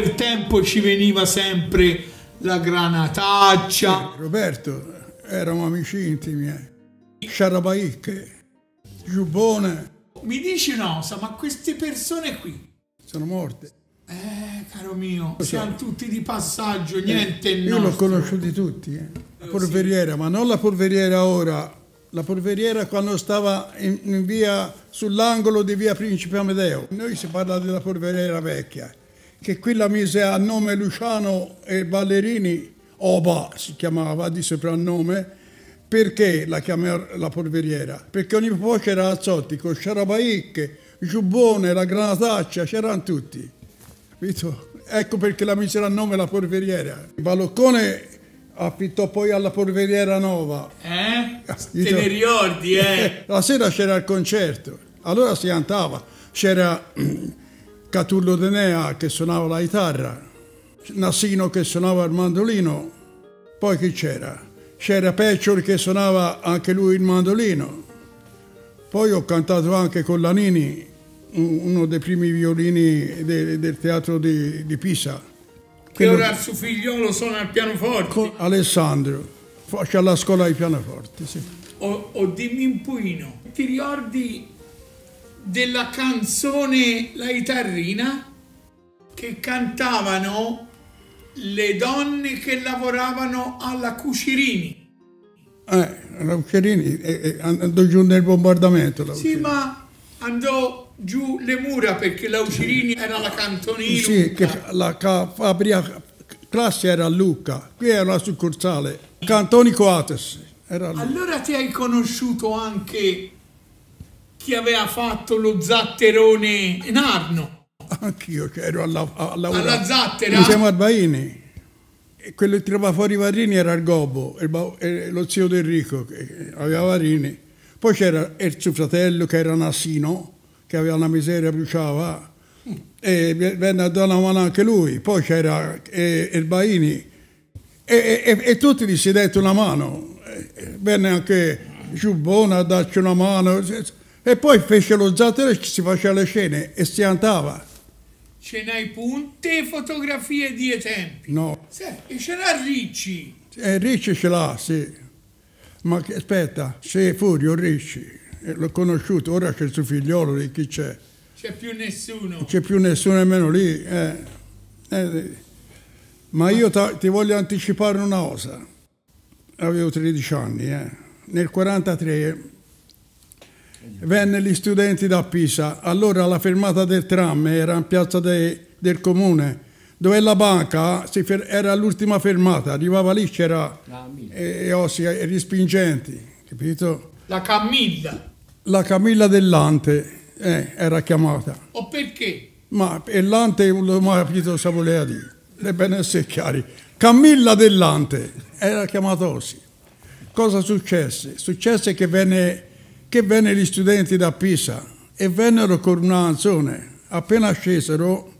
quel tempo ci veniva sempre la granataccia. Sì, Roberto, eravamo amici intimi. Eh. Sciarabaicche, Giubbone. Mi dici no, ma queste persone qui sono morte. Eh, caro mio, siamo tutti di passaggio, niente eh, Io l'ho conosciuti tutti, eh. la polveriera, sì. ma non la polveriera ora, la polveriera quando stava in, in via, sull'angolo di via Principe Amedeo. Noi si parla della polveriera vecchia, che qui la mise a nome Luciano e Ballerini, Oba si chiamava di soprannome, perché la chiamò la polveriera? Perché ogni po' c'era Azzotti con Sciarabaicche, Giubbone, la Granataccia, c'erano tutti. Capito? Ecco perché la misero a nome la polveriera. Il baloccone affittò poi alla polveriera nuova. Eh? Te ne ricordi, eh? La sera c'era il concerto, allora si cantava. C'era Catullo Denea che suonava la chitarra, Nassino che suonava il mandolino, poi chi c'era? C'era Peccioli che suonava anche lui il mandolino. Poi ho cantato anche con Lanini uno dei primi violini de, del teatro di, di Pisa. Che ora il suo figliolo suona il pianoforte. Con Alessandro, faccia la scuola di pianoforte, sì. O, o dimmi un pochino, ti ricordi della canzone La chitarrina che cantavano le donne che lavoravano alla Cucirini? Eh, la Cucirini eh, eh, andò giù nel bombardamento. sì, ma andò giù le mura perché l'Aucirini era la cantonina. Sì, la fabbrica classe era a Lucca, qui era la succursale, Cantoni Coates. Allora ti hai conosciuto anche chi aveva fatto lo zatterone Narno? Anch'io che ero alla, alla, alla zattera? Siamo Albaini. E quello che tirava fuori i Varini era il Gobbo, lo zio di Enrico che aveva Varini. Poi c'era il suo fratello che era Nassino, che aveva una miseria, bruciava, e venne a dare una mano anche lui. Poi c'era eh, il Baini, e, e, e, tutti gli si dette una mano. Venne anche Giubbona a darci una mano. E poi fece lo zattero e si faceva le scene e si andava. Ce n'hai punte fotografie di esempi? No. Sì, e ce l'ha Ricci? Eh, Ricci ce l'ha, sì. Ma aspetta, se Furio Ricci eh, l'ho conosciuto, ora c'è il suo figliolo lì, chi c'è? C'è più nessuno. C'è più nessuno nemmeno lì. Eh. Eh. Ma io ti voglio anticipare una cosa. Avevo 13 anni, eh. nel 1943 venne gli studenti da Pisa, allora la fermata del tram era in piazza de, del comune, dove la banca era l'ultima fermata, arrivava lì c'era e, ossi e respingenti, capito? La Camilla. La Camilla dell'Ante eh, era chiamata. O perché? Ma l'Ante non ho mai capito cosa voleva dire. Deve essere chiari. Camilla dell'Ante era chiamata così. Cosa successe? Successe che venne, che venne gli studenti da Pisa e vennero con una canzone. Appena scesero,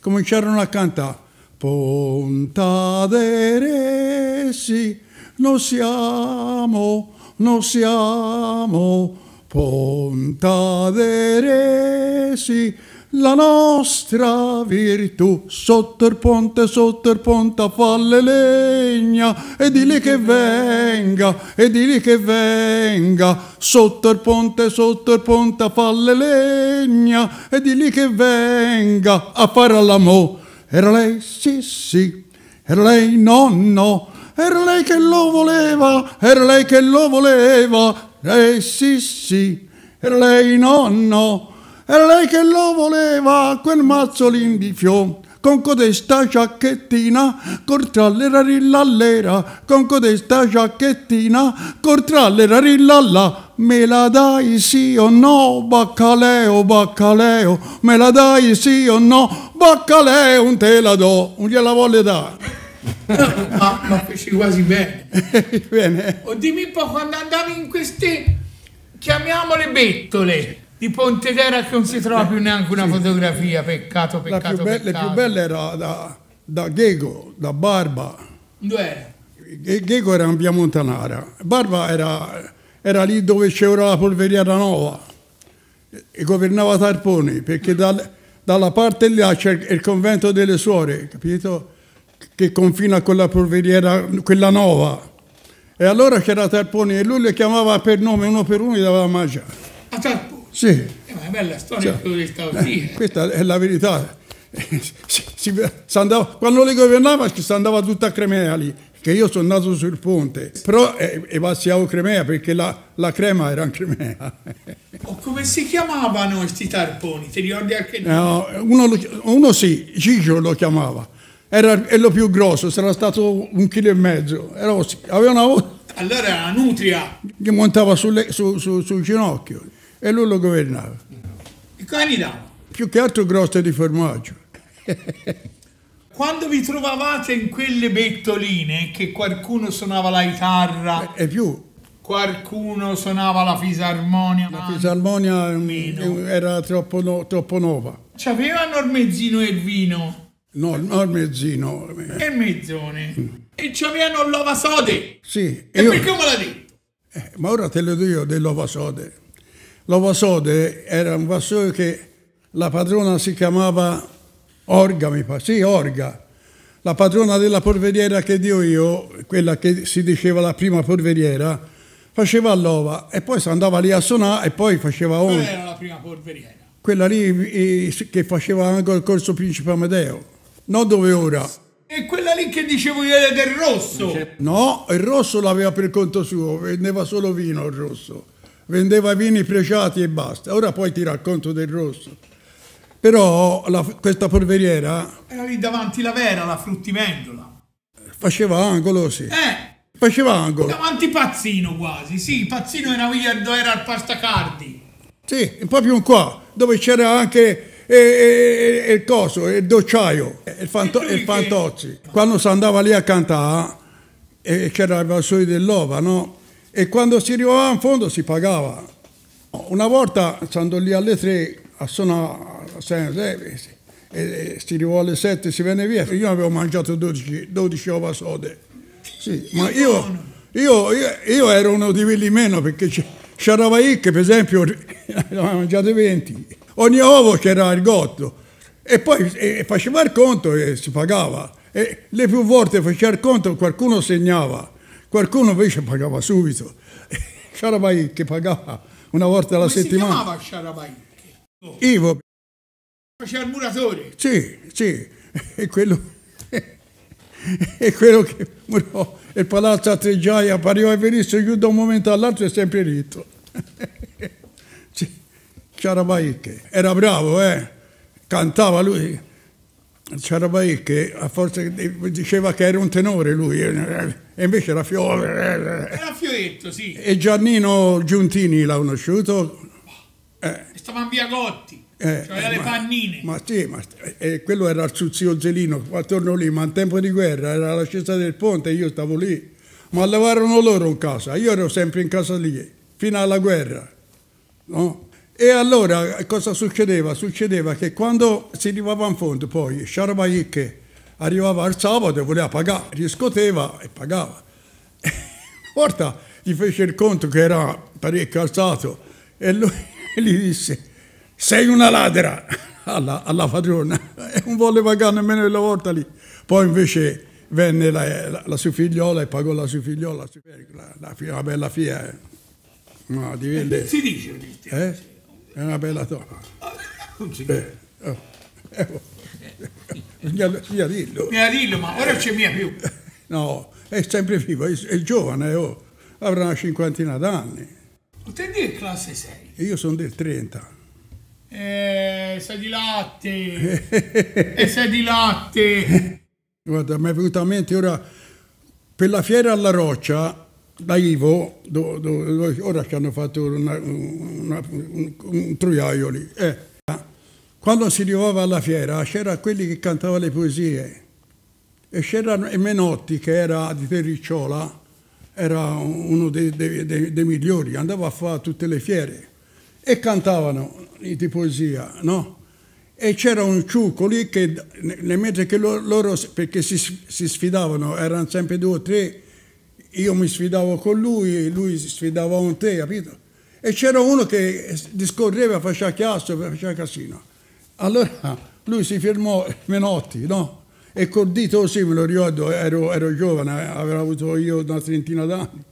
cominciarono a cantare. Ponta de Resi, non siamo non siamo Ponta d'Eresi, la nostra virtù sotto il ponte, sotto il ponte fa le legna. E di lì che venga, e di lì che venga, sotto il ponte, sotto il ponte fa le legna. E di lì che venga a fare all'amore. Era lei, sì, sì, era lei, no, no, era lei che lo voleva, era lei che lo voleva, eh sì sì, era lei nonno, era lei che lo voleva, quel mazzolin di fiò, con codesta giacchettina, col trallera rillallera, con codesta giacchettina, col trallera rillalla, me la dai sì o no, baccaleo, baccaleo, me la dai sì o no, baccaleo, non te la do, non gliela vuole dare. Ma, ma feci quasi bene. bene. O dimmi un po' quando andavi in queste, chiamiamole bettole, di Pontedera che non si trova più neanche una fotografia, peccato, peccato, più peccato. Le più belle era da, da Ghego, da Barba. Dove era? Ghego era in via Montanara, Barba era, era lì dove c'era la polveriera nuova e governava Tarponi, perché da, dalla parte là c'è il convento delle suore, capito? Che confina con la polveriera, quella nuova. E allora c'era Tarponi e lui le chiamava per nome, uno per uno, gli dava da mangiare. Sì. Eh, ma è bella storia quello che stavo a dire. Questa è la verità. Si- si- si andava- quando li governava si andava tutta a Cremea lì, che io sono nato sul ponte. Però eh, e passiamo Cremea perché la, la crema era in Cremea. O come si chiamavano questi tarponi? Ti ricordi anche? No, uno, lo- uno sì, Gigio lo chiamava. Era quello più grosso, sarà stato un chilo e mezzo. Era. Aveva una Allora era nutria. che montava sulle- su- su- sul ginocchio e lui lo governava. E come gli dava? Più che altro grosse di formaggio. Quando vi trovavate in quelle bettoline che qualcuno suonava la chitarra, E più, qualcuno suonava la fisarmonia, la fisarmonia mm, Meno. era troppo, no- troppo nuova. c'avevano il mezzino e il vino No, no il mezzino. e il mezzone e c'avevano l'ova sode. Sì, E io- perché me l'ha detto? eh, ma ora te lo dico io dell'ovasode. L'ovasode era un vassoio che la padrona si chiamava Orga, mi pare. Sì, Orga. La padrona della polveriera che dio io, quella che si diceva la prima polveriera, faceva l'ova e poi si andava lì a suonare e poi faceva onda. era la prima polveriera? Quella lì eh, che faceva anche il corso Principe Amedeo. Non dove ora. E quella lì che dicevo io era del rosso. No, il rosso l'aveva per conto suo, vendeva solo vino il rosso. Vendeva vini pregiati e basta. Ora poi ti racconto del rosso. Però la- questa polveriera Era lì davanti la vera, la fruttivendola. faceva angolo, sì. Eh, Faceva angolo. davanti Pazzino quasi. Sì, Pazzino era via dove era il pastacardi. Sì, proprio qua, dove c'era anche eh, eh, eh, il coso, il docciaio, il, fanto- E il che- fantozzi. Quando si andava lì a cantare, c'era il vassoio dell'ova, no? E quando si arrivava in fondo si pagava. Una volta, stando lì alle tre, a suonare, sei- sì, e, si arrivò alle sette, si venne via. Io avevo mangiato 12, 12 ova sode. Sì, ma io, io, io, io ero uno di quelli meno perché c'era che per esempio, ne aveva mangiate 20. Ogni ovo c'era il gotto e poi e faceva il conto e si pagava. E le più volte faceva il conto qualcuno segnava, qualcuno invece pagava subito. C'era che pagava una volta alla Come si settimana. chiamava Sciarabai? Ivo, Faceva il muratore. sì, sì, è quello, è quello che morò. Il palazzo a Tregiaia appariva e venisse giù da un momento all'altro e sempre ritto. Sì, Ciarabaicche. Era bravo, eh? Cantava lui. Ciarabaicche, a forza che diceva che era un tenore lui, eh, e invece era fiore. Era Fioretto, sì. E Giannino Giuntini l'ha conosciuto. E Stava in via Gotti. Eh, C'aveva le ma- pannine. Ma sì, ma, eh, quello era il zio Zelino, attorno lì, ma in tempo di guerra era la scesa del ponte e io stavo lì. Ma lavorarono loro in casa, io ero sempre in casa lì, fino alla guerra. no? E allora eh, cosa succedeva? Succedeva che quando si arrivava in fondo, poi Sciarabaicche arrivava il sabato e voleva pagare, riscoteva e pagava. Porta gli fece il conto che era parecchio alzato e lui gli disse sei una ladra alla, alla padrona e non volle pagare nemmeno la volta lì. Poi invece venne la, la, la sua figliola e pagò la sua figliola, la, la, una bella figlia. eh. No, divenne, Si dice, eh? È una bella tona. Non si Eh, oh, eh, oh. Bisogna, bisogna dirlo. Mi ha dillo, ma ora c'è mia più. No, è sempre vivo, è, è giovane, oh. avrà una cinquantina d'anni. Potrei dire classe 6. E io sono del 30. Eh, sei di latte. e sei di latte. Guarda, mi è venuta a mente ora, per la fiera alla roccia, da Ivo, do- do- ora ci hanno fatto una- una- un, un troiaio lì. eh. Quando si arrivava alla fiera c'era quelli che cantavano le poesie e c'era Menotti che era di Terricciola, era uno dei, dei- dei- dei migliori, andava a fare tutte le fiere e cantavano di poesia, no? E c'era un ciucco lì che, mentre che lo- loro, perché si, si sfidavano, erano sempre due o tre, io mi sfidavo con lui e lui si sfidava con te, capito? E c'era uno che discorreva, faceva chiasso, faceva casino. Allora lui si fermò, Menotti, no? E col dito così, me lo ricordo, ero, ero giovane, avevo avuto io una trentina d'anni.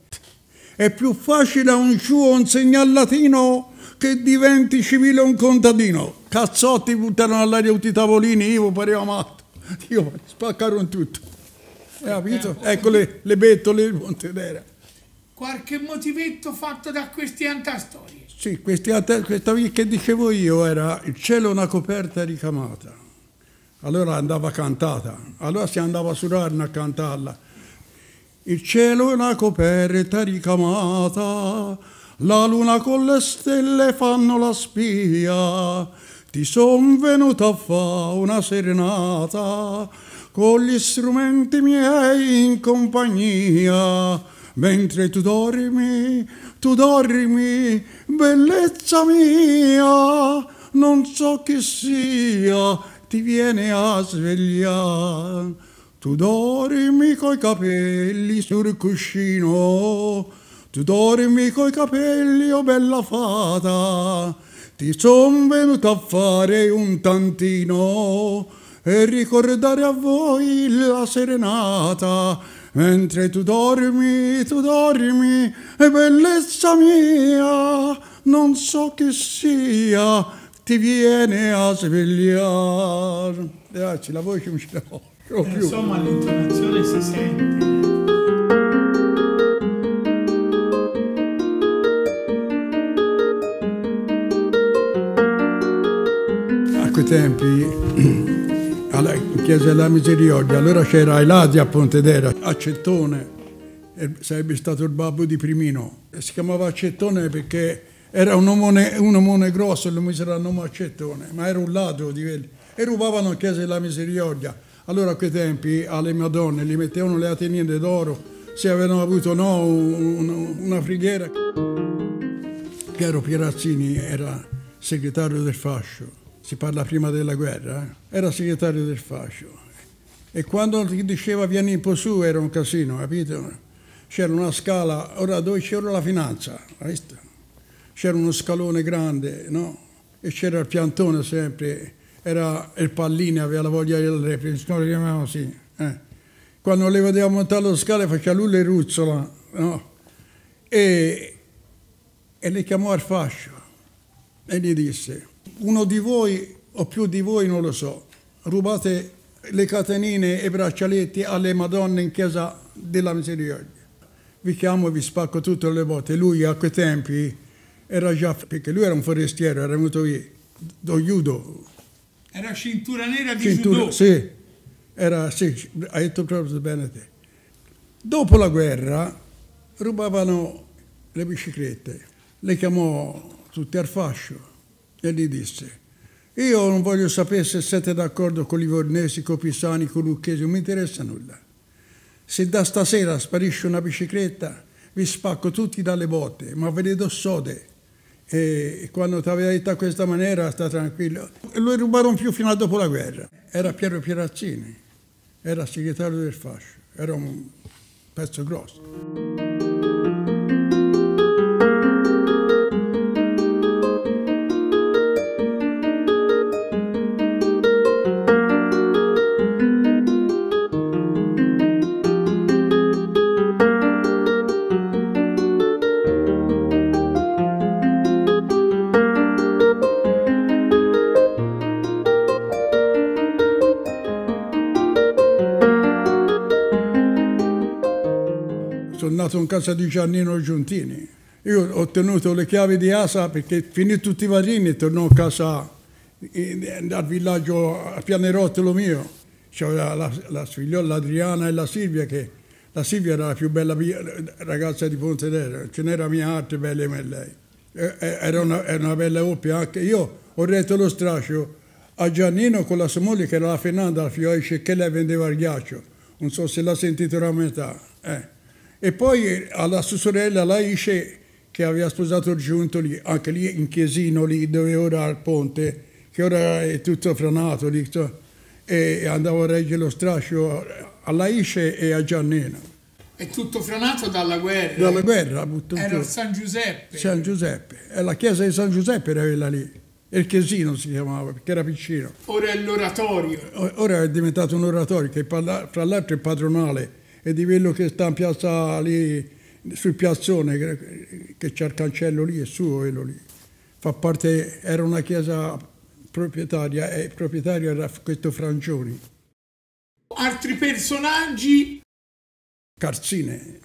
È più facile a un ciuo insegnare latino che diventi civile un contadino. Cazzotti buttarono all'aria tutti i tavolini, io pareva matto. Io spaccarono tutto. Hai capito? Ecco le, le bettole di Pontedera. Qualche motivetto fatto da questi antastorie? Sì, questi, questa che dicevo io era il cielo una coperta ricamata. Allora andava cantata, allora si andava su Rarna a cantarla. Il cielo è una coperta ricamata, la luna con le stelle fanno la spia. Ti son venuta a fare una serenata con gli strumenti miei in compagnia. Mentre tu dormi, tu dormi, bellezza mia, non so chi sia, ti viene a svegliare. Tu dormi coi capelli sul cuscino, tu dormi coi capelli, oh bella fata, ti son venuto a fare un tantino e ricordare a voi la serenata. Mentre tu dormi, tu dormi, e bellezza mia, non so che sia, ti viene a svegliare. Grazie, la voce mi ce la ho. Eh, insomma, l'intonazione si sente. A quei tempi, alla Chiesa della Misericordia, allora c'era Eladia a Pontedera, Accettone, sarebbe stato il babbo di Primino. Si chiamava Accettone perché era un omone, un omone grosso, lo misero il nome Accettone, ma era un ladro di quelli. E rubavano a Chiesa della Misericordia. Allora a quei tempi alle madonne gli mettevano le ateniene d'oro, se avevano avuto no, un, una frighiera. Piero Pierazzini era segretario del fascio, si parla prima della guerra, eh? era segretario del fascio. E quando ti diceva vieni un po' su era un casino, capito? C'era una scala, ora dove c'era la finanza, c'era uno scalone grande, no? E c'era il piantone sempre, era il pallino, aveva la voglia del re, noi lo chiamavamo così. Eh. Quando le vedeva montare lo scale faceva lui le ruzzola, no? E, e le chiamò al fascio e gli disse, uno di voi o più di voi, non lo so, rubate le catenine e i braccialetti alle madonne in chiesa della misericordia. Vi chiamo e vi spacco tutte le botte. Lui a quei tempi era già, perché lui era un forestiero, era venuto lì, do judo. Era cintura nera di Cintura, judo? Sì, era, sì, hai detto proprio bene te. Dopo la guerra rubavano le biciclette, le chiamò tutti al fascio e gli disse io non voglio sapere se siete d'accordo con i livornesi, con i pisani, con i lucchesi, non mi interessa nulla. Se da stasera sparisce una bicicletta, vi spacco tutti dalle botte, ma ve le do sode e quando ti aveva detto a questa maniera sta tranquillo. E lui rubarono più fino a dopo la guerra. Era Piero Pierazzini, era segretario del fascio, era un pezzo grosso. Casa di Giannino Giuntini. Io ho ottenuto le chiavi di Asa perché finì tutti i varini e tornò a casa al villaggio a Pianerottolo mio. C'era la, la figliola Adriana e la Silvia che la Silvia era la più bella ragazza di Pontedera, ce n'era mia arte belle come lei. Era una, era una bella coppia anche. Io ho retto lo strascio a Giannino con la sua moglie che era la Fernanda, la figlia che lei vendeva il ghiaccio. Non so se l'ha sentito metà. Eh. E poi alla sua sorella, la Isce, che aveva sposato giunto lì, anche lì in Chiesino, lì dove ora il ponte, che ora è tutto franato, lì, e andavo a reggere lo strascio alla Isce e a Giannino. È tutto franato dalla guerra. Dalla guerra. Era San Giuseppe. San Giuseppe. E la chiesa di San Giuseppe era quella lì. il Chiesino si chiamava perché era piccino. Ora è l'oratorio. Ora è diventato un oratorio che fra l'altro è padronale e di quello che sta in piazza lì sul piazzone che c'è il cancello lì è suo quello lì. Fa parte, era una chiesa proprietaria e il proprietario era questo Frangioni. Altri personaggi? Carzine.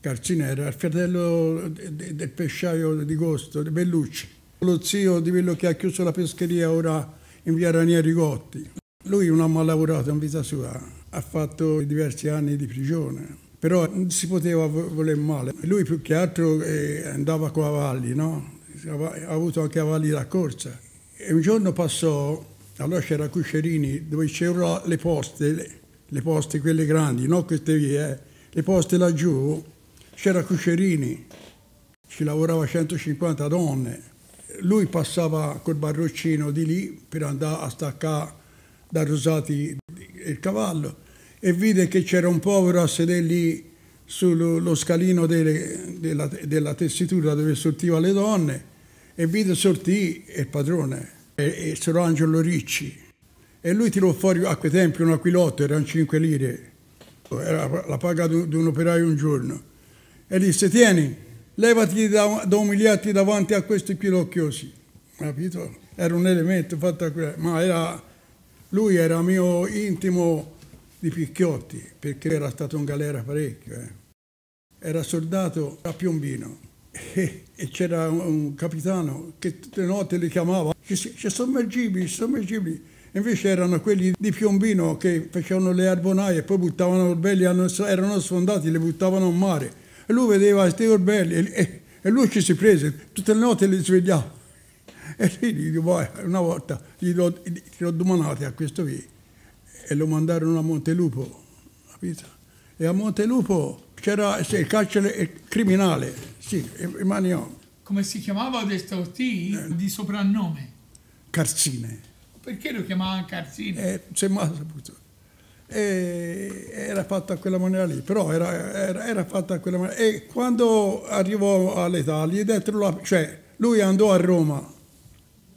Carzine era il fratello del pesciaio di Gosto, di Bellucci. Lo zio di quello che ha chiuso la pescheria ora in via Ranieri Gotti. Lui non ha mai lavorato in vita sua, ha fatto diversi anni di prigione, però non si poteva voler male. Lui più che altro eh, andava con cavalli, no? Ha avuto anche cavalli da corsa. E un giorno passò, allora c'era Cuscerini, dove c'erano le poste, le, le poste quelle grandi, non queste vie, eh, le poste laggiù, c'era Cuscerini, ci lavorava 150 donne. Lui passava col barroccino di lì per andare a staccare da Rosati il cavallo e vide che c'era un povero a sedere lì sullo scalino delle, della, della tessitura dove sortiva le donne e vide sortì il padrone, e, e Angelo Ricci. E lui tirò fuori a quei tempi un aquilotto, erano 5 lire, era la paga di un operaio un giorno. E disse, tieni, levati da, da umiliarti davanti a questi qui occhiosi. Capito? Era un elemento fatto a quello, ma era, lui era mio intimo di Picchiotti, perché era stato in galera parecchio. Eh. Era soldato a Piombino e, e c'era un, un, capitano che tutte le notti li chiamava, c'è sommergibili, sommergibili. Invece erano quelli di Piombino che facevano le arbonaie e poi buttavano orbelli, erano sfondati, le buttavano in mare. E lui vedeva questi orbelli e, e, e, lui ci si prese, tutte le notti li svegliava. E lì gli dico, una volta gli ho, gli ho domandato a questo qui e lo mandarono a Montelupo, capito? E a Montelupo c'era il carcere criminale, sì, il. Come si chiamava questo T eh. di soprannome? Carzine. Perché lo chiamavano Carzine? Eh, se mai saputo. E era fatto a quella maniera lì, però era, era, era fatto a quella maniera. E quando arrivò all'età, gli dettero la... cioè lui andò a Roma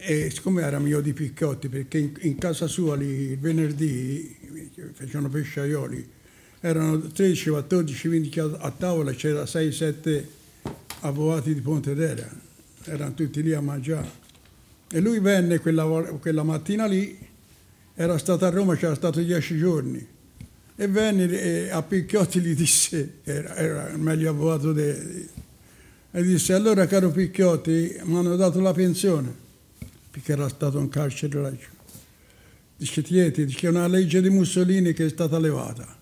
e siccome era mio di Picchiotti, perché in, in casa sua lì, il venerdì facevano pesciaioli, erano 13, 14, 15 a tavola, c'era 6, 7 avvocati di Pontedera, erano tutti lì a mangiare. E lui venne quella, quella mattina lì, era stato a Roma, c'era stato dieci giorni, e venne e a Picchiotti gli disse, era, era il meglio avvocato, de, e disse allora caro Picchiotti mi hanno dato la pensione, perché era stato in carcere laggiù. Dice Tieti, dice una legge di Mussolini che è stata levata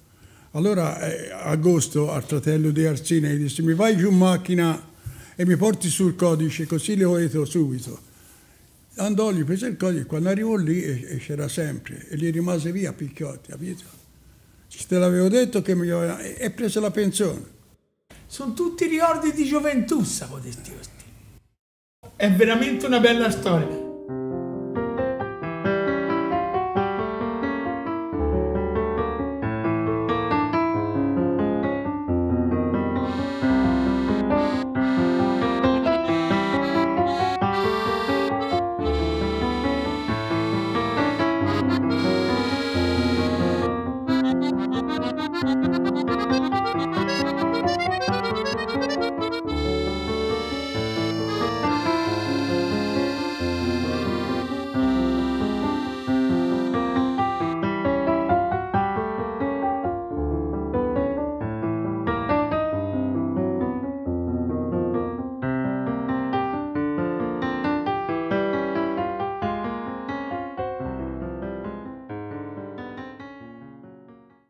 allora eh, agosto al fratello di Arsina gli disse mi vai giù in macchina e mi porti sul codice così le vedo subito. Andò, gli prese il codice, quando arrivò lì e, c'era sempre e gli rimase via Picchiotti, capito? Te l'avevo detto che mi aveva... e prese la pensione. Sono tutti ricordi di gioventù, Sapodesti. È veramente una bella storia.